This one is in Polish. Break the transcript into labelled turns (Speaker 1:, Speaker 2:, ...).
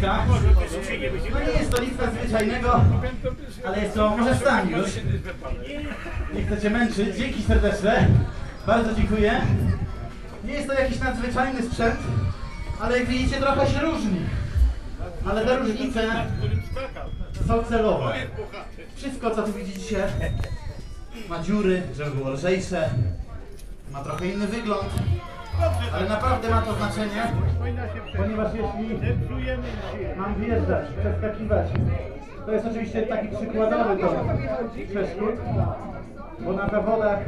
Speaker 1: wózkach. No nie jest to nic nadzwyczajnego, ale jest to, może wstań już. Nie chcę męczyć, dzięki serdeczne. Bardzo dziękuję. Nie jest to jakiś nadzwyczajny sprzęt, ale jak widzicie trochę się różni. Ale te różnice są celowe. Wszystko co tu widzicie ma dziury, żeby było lżejsze, ma trochę inny wygląd, ale naprawdę ma to znaczenie, ponieważ jeśli mam wjeżdżać, przeskakiwać, to jest oczywiście taki przykładowy do przeszkód, bo na zawodach